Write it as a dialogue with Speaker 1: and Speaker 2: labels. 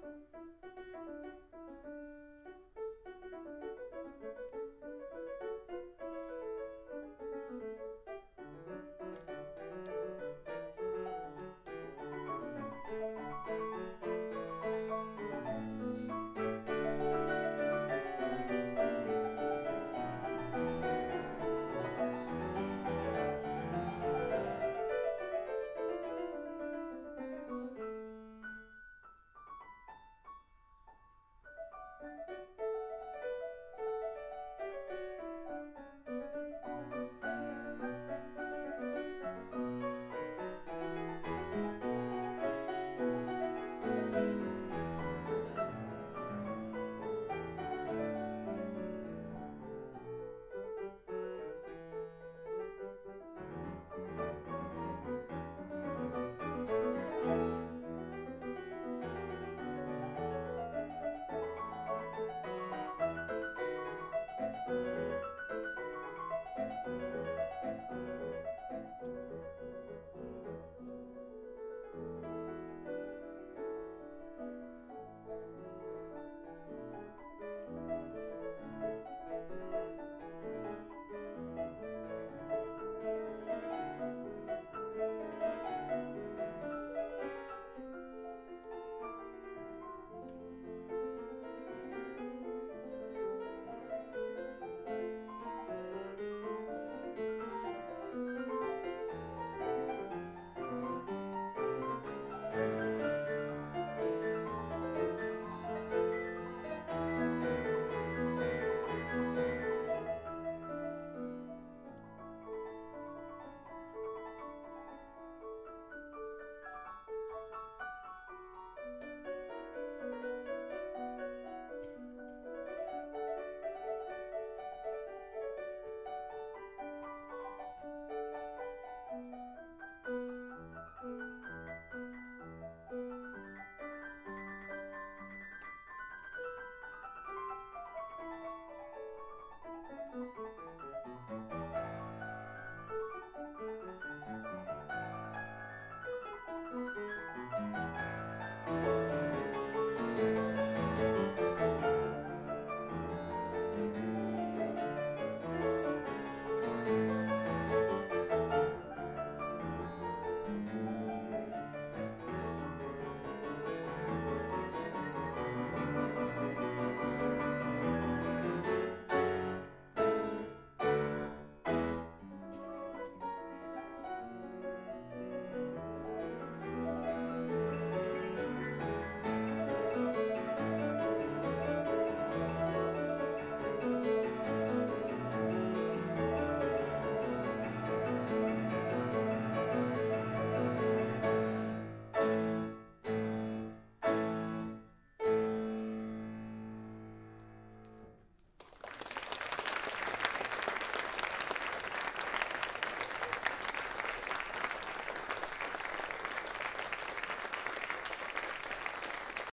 Speaker 1: Thank you. Música